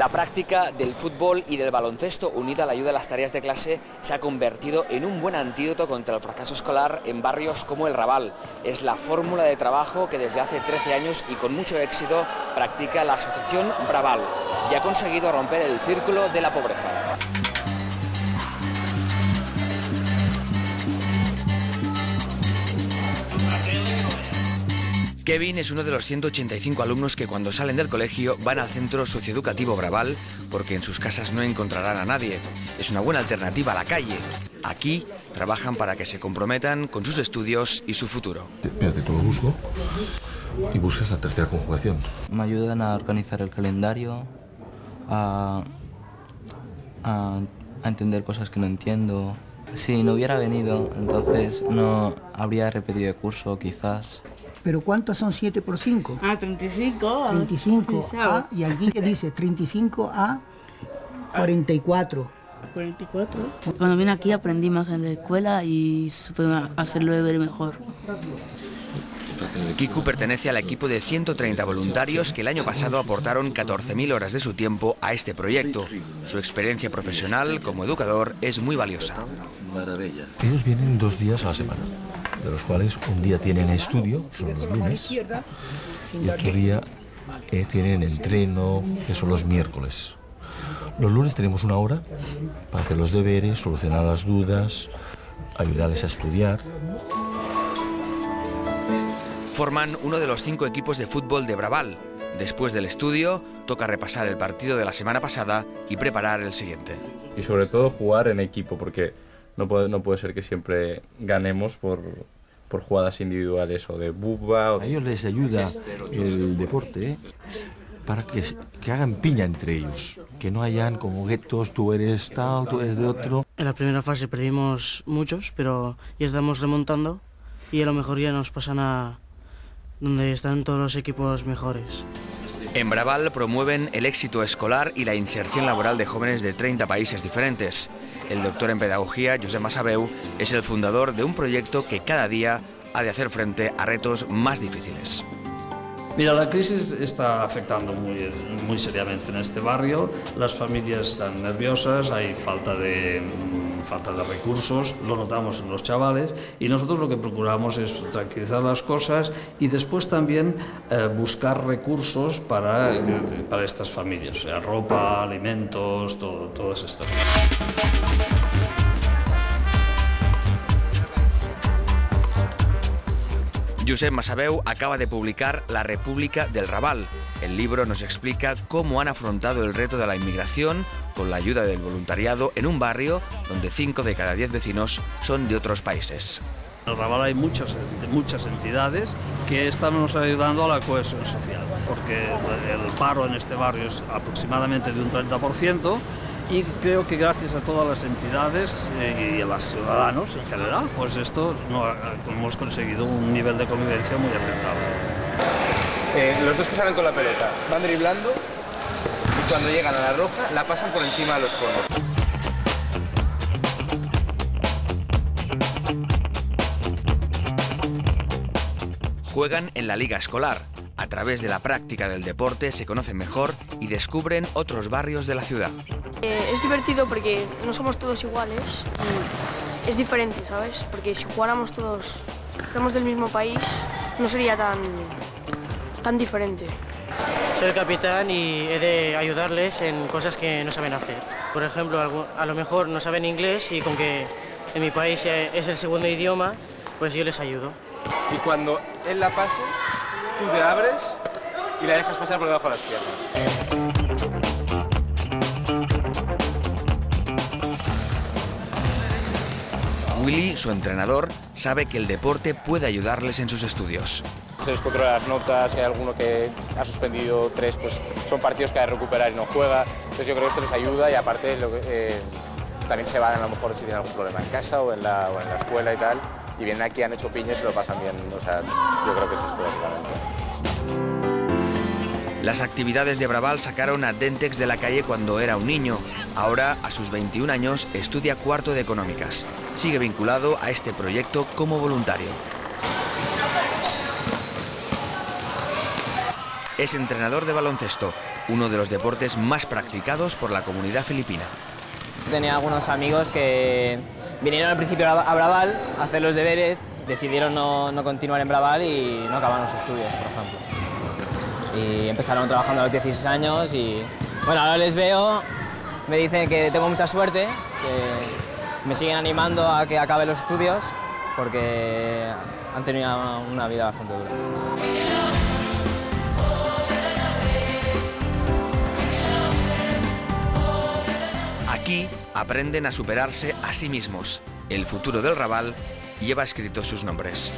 La práctica del fútbol y del baloncesto unida a la ayuda a las tareas de clase se ha convertido en un buen antídoto contra el fracaso escolar en barrios como el Raval. Es la fórmula de trabajo que desde hace 13 años y con mucho éxito practica la Asociación Braval y ha conseguido romper el círculo de la pobreza. Kevin es uno de los 185 alumnos que cuando salen del colegio van al centro socioeducativo Braval porque en sus casas no encontrarán a nadie. Es una buena alternativa a la calle. Aquí trabajan para que se comprometan con sus estudios y su futuro. Espérate, te lo busco y buscas la tercera conjugación. Me ayudan a organizar el calendario, a, a, a entender cosas que no entiendo. Si no hubiera venido, entonces no habría repetido el curso quizás. ¿Pero cuántos son 7 por 5? Ah, 35. 35 a, y aquí que dice 35 a 44. 44. Cuando vine aquí aprendí más en la escuela y supe hacerlo ver mejor. Kiku pertenece al equipo de 130 voluntarios que el año pasado aportaron 14.000 horas de su tiempo a este proyecto. Su experiencia profesional como educador es muy valiosa. Maravilla. Ellos vienen dos días a la semana, de los cuales un día tienen estudio, que son los lunes, y otro día eh, tienen entreno, que son los miércoles. Los lunes tenemos una hora para hacer los deberes, solucionar las dudas, ayudarles a estudiar. Forman uno de los cinco equipos de fútbol de Braval. Después del estudio, toca repasar el partido de la semana pasada y preparar el siguiente. Y sobre todo jugar en equipo, porque no puede, no puede ser que siempre ganemos por, por jugadas individuales o de buba. O... A ellos les ayuda el deporte para que, que hagan piña entre ellos, que no hayan como guetos, tú eres tal, tú eres de otro. En la primera fase perdimos muchos, pero ya estamos remontando y a lo mejor ya nos pasan a donde están todos los equipos mejores. En Braval promueven el éxito escolar y la inserción laboral de jóvenes de 30 países diferentes. El doctor en pedagogía, Josep Masabeu, es el fundador de un proyecto que cada día ha de hacer frente a retos más difíciles. Mira, la crisis está afectando muy, muy seriamente en este barrio. Las familias están nerviosas, hay falta de, falta de recursos, lo notamos en los chavales y nosotros lo que procuramos es tranquilizar las cosas y después también eh, buscar recursos para, eh, para estas familias, o sea, ropa, alimentos, todo, todas estas cosas. Josep Masabeu acaba de publicar La República del Raval. El libro nos explica cómo han afrontado el reto de la inmigración con la ayuda del voluntariado en un barrio donde 5 de cada 10 vecinos son de otros países. En el Raval hay muchas, muchas entidades que estamos ayudando a la cohesión social, porque el paro en este barrio es aproximadamente de un 30%, y creo que gracias a todas las entidades y a los ciudadanos en general, pues esto no, hemos conseguido un nivel de convivencia muy aceptable. Eh, los dos que salen con la pelota van driblando y cuando llegan a la roja la pasan por encima de los conos. Juegan en la liga escolar. A través de la práctica del deporte se conocen mejor y descubren otros barrios de la ciudad. Eh, es divertido porque no somos todos iguales y es diferente, ¿sabes? Porque si jugáramos todos, fuéramos del mismo país, no sería tan, tan diferente. Soy el capitán y he de ayudarles en cosas que no saben hacer. Por ejemplo, a lo mejor no saben inglés y con que en mi país es el segundo idioma, pues yo les ayudo. Y cuando él la pase, tú te abres y la dejas pasar por debajo de las piernas. Willy, su entrenador, sabe que el deporte puede ayudarles en sus estudios. Se les controla las notas, hay alguno que ha suspendido tres, pues son partidos que hay que recuperar y no juega. Entonces yo creo que esto les ayuda y aparte eh, también se van a lo mejor si tienen algún problema en casa o en, la, o en la escuela y tal, y vienen aquí, han hecho piñas y lo pasan bien. O sea, yo creo que es esto básicamente. Las actividades de Braval sacaron a Dentex de la calle cuando era un niño. Ahora, a sus 21 años, estudia cuarto de económicas. Sigue vinculado a este proyecto como voluntario. Es entrenador de baloncesto uno de los deportes más practicados por la comunidad filipina. Tenía algunos amigos que vinieron al principio a Braval a hacer los deberes, decidieron no, no continuar en Braval y no acabaron los estudios, por ejemplo. Y empezaron trabajando a los 16 años y bueno, ahora les veo, me dicen que tengo mucha suerte, que me siguen animando a que acabe los estudios porque han tenido una vida bastante dura. Aquí aprenden a superarse a sí mismos. El futuro del Raval lleva escritos sus nombres.